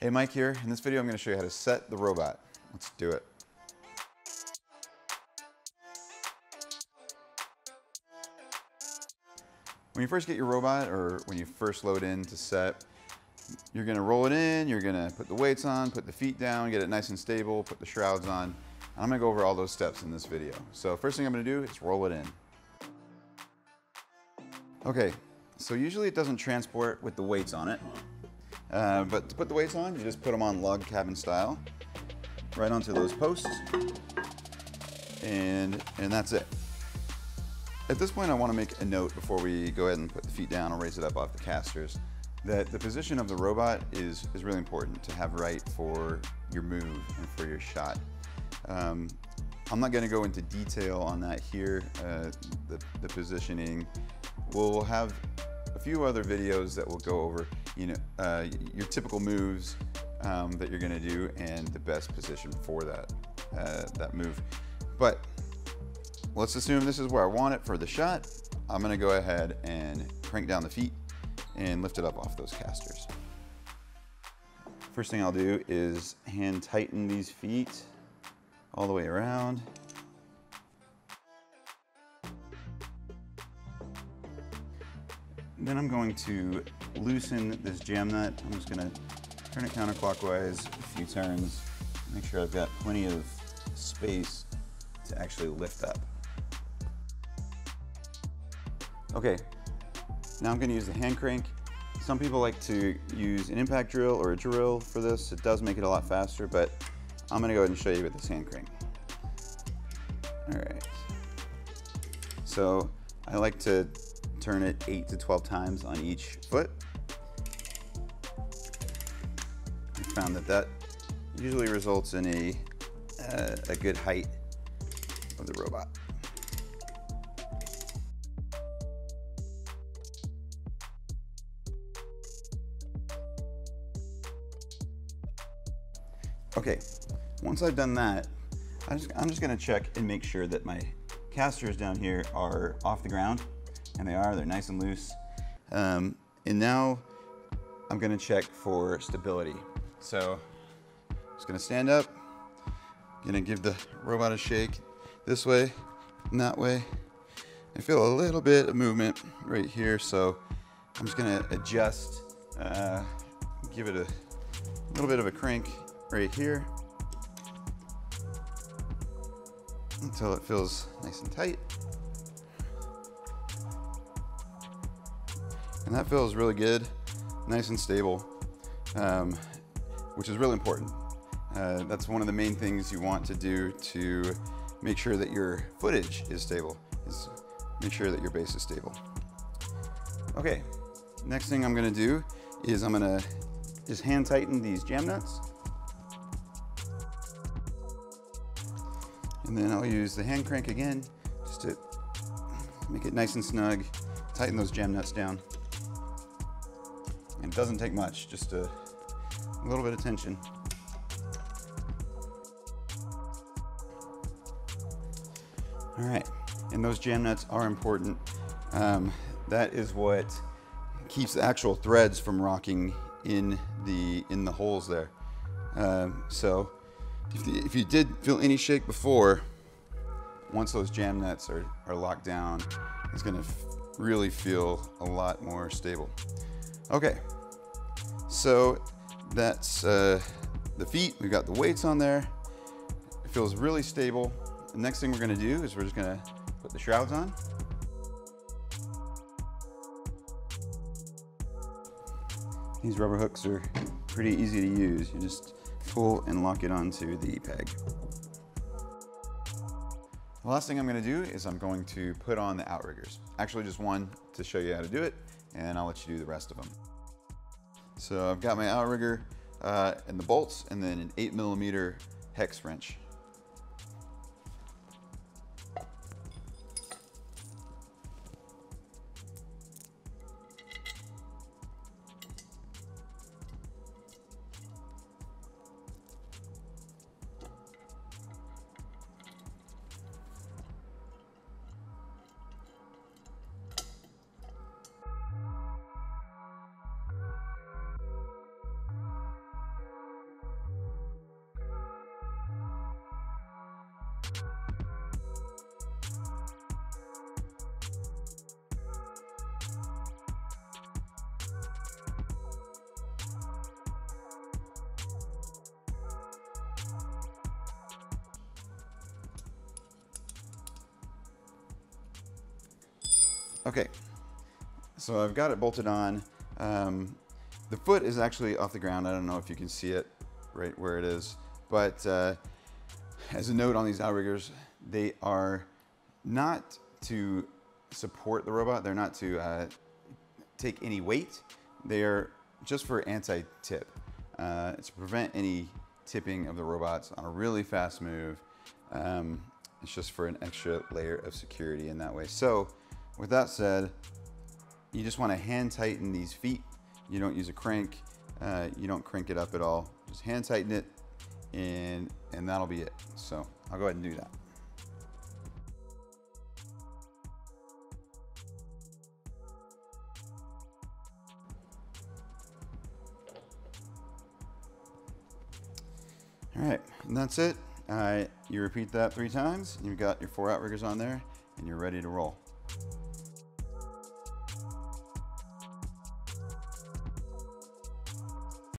Hey, Mike here. In this video, I'm gonna show you how to set the robot. Let's do it. When you first get your robot or when you first load in to set, you're gonna roll it in, you're gonna put the weights on, put the feet down, get it nice and stable, put the shrouds on. And I'm gonna go over all those steps in this video. So first thing I'm gonna do is roll it in. Okay, so usually it doesn't transport with the weights on it. Uh, but to put the weights on, you just put them on log cabin style, right onto those posts, and, and that's it. At this point, I want to make a note before we go ahead and put the feet down or raise it up off the casters, that the position of the robot is, is really important to have right for your move and for your shot. Um, I'm not going to go into detail on that here, uh, the, the positioning. We'll have a few other videos that will go over you know, uh, your typical moves um, that you're gonna do and the best position for that, uh, that move. But let's assume this is where I want it for the shot. I'm gonna go ahead and crank down the feet and lift it up off those casters. First thing I'll do is hand tighten these feet all the way around. Then I'm going to loosen this jam nut. I'm just gonna turn it counterclockwise a few turns, make sure I've got plenty of space to actually lift up. Okay, now I'm gonna use the hand crank. Some people like to use an impact drill or a drill for this. It does make it a lot faster, but I'm gonna go ahead and show you with this hand crank. All right. So I like to turn it 8 to 12 times on each foot. I found that that usually results in a, uh, a good height of the robot. Okay, once I've done that, I just, I'm just gonna check and make sure that my casters down here are off the ground and they are, they're nice and loose. Um, and now I'm gonna check for stability. So I'm just gonna stand up, gonna give the robot a shake this way and that way. I feel a little bit of movement right here, so I'm just gonna adjust, uh, give it a little bit of a crank right here until it feels nice and tight. And that feels really good, nice and stable, um, which is really important. Uh, that's one of the main things you want to do to make sure that your footage is stable, is make sure that your base is stable. Okay, next thing I'm gonna do is I'm gonna just hand tighten these jam nuts. And then I'll use the hand crank again, just to make it nice and snug, tighten those jam nuts down. It doesn't take much, just a, a little bit of tension. All right, and those jam nuts are important. Um, that is what keeps the actual threads from rocking in the in the holes there. Um, so if, the, if you did feel any shake before, once those jam nuts are, are locked down, it's gonna really feel a lot more stable. Okay, so that's uh, the feet. We've got the weights on there. It feels really stable. The next thing we're gonna do is we're just gonna put the shrouds on. These rubber hooks are pretty easy to use. You just pull and lock it onto the peg. The last thing I'm gonna do is I'm going to put on the outriggers. Actually just one to show you how to do it, and I'll let you do the rest of them. So I've got my outrigger uh, and the bolts, and then an eight millimeter hex wrench. Okay, so I've got it bolted on. Um, the foot is actually off the ground. I don't know if you can see it right where it is, but uh, as a note on these outriggers, they are not to support the robot. They're not to uh, take any weight. They are just for anti-tip. Uh, to prevent any tipping of the robots on a really fast move. Um, it's just for an extra layer of security in that way. So with that said, you just want to hand tighten these feet. You don't use a crank. Uh, you don't crank it up at all. Just hand tighten it and, and that'll be it. So I'll go ahead and do that. All right, and that's it. Uh, you repeat that three times, you've got your four outriggers on there, and you're ready to roll.